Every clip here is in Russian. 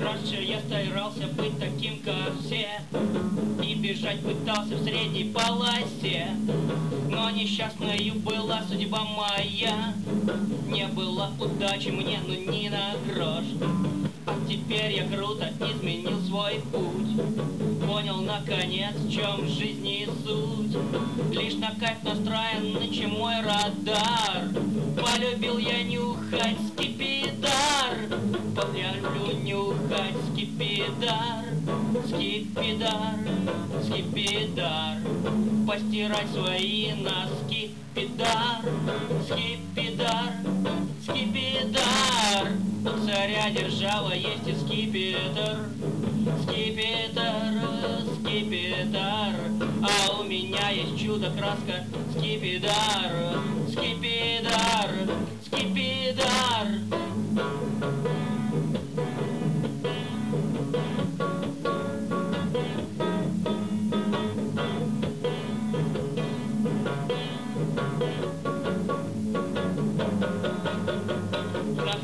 Раньше я старался быть таким, как все И бежать пытался в средней полосе. Но несчастною была судьба моя. Не было удачи мне, ну ни на грош теперь я круто изменил свой путь. Понял наконец, в чем в жизни суть. Лишь на кайф настроен нынче мой радар. Полюбил я нюхать скипидар Я люблю нюхать скипидар Скипидар, скипидар Постирать свои носки Пидар, держава есть и скипетр. Скипетр, скипетр. А у меня есть чудо-краска Скипидар, скипидар, скипидар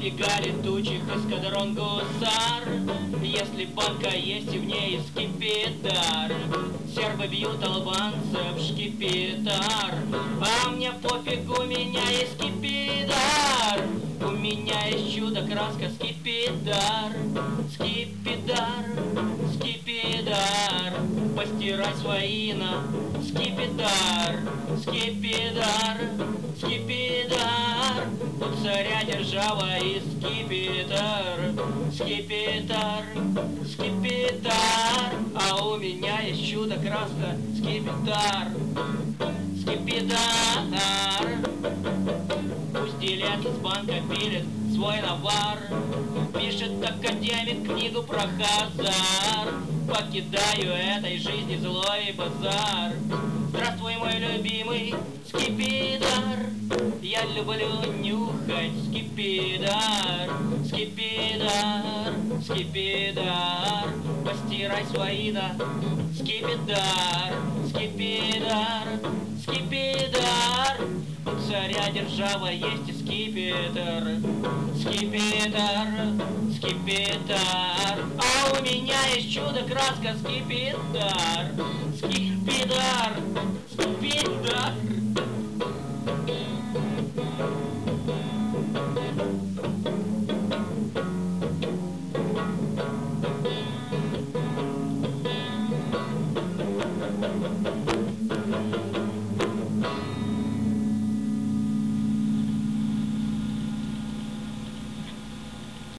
Нафига летучих эскадрон гусар. Если банка есть и в ней скипидар Сербы бьют албанцев шкипидар А мне пофиг, у меня есть скипидар У меня есть чудо-краска скипидар Скипидар, скипидар Постирать свои на скипидар Скипидар, скипидар У царя держава и скипидар Скипидар, скипидар А у меня есть чудо-краска скипидар Скипидар Пусть делец из банка пилит свой навар Пишет академик книгу про хазар Покидаю этой жизни злой базар. Здравствуй, мой любимый скипидар Я люблю нюхать скипидар Скипидар, скипидар Постирай свои на скипидар Скипидар, царя держава есть и скипетр, скипетр, скипетр. А у меня есть чудо-краска скипетр, скипетр, скипетр.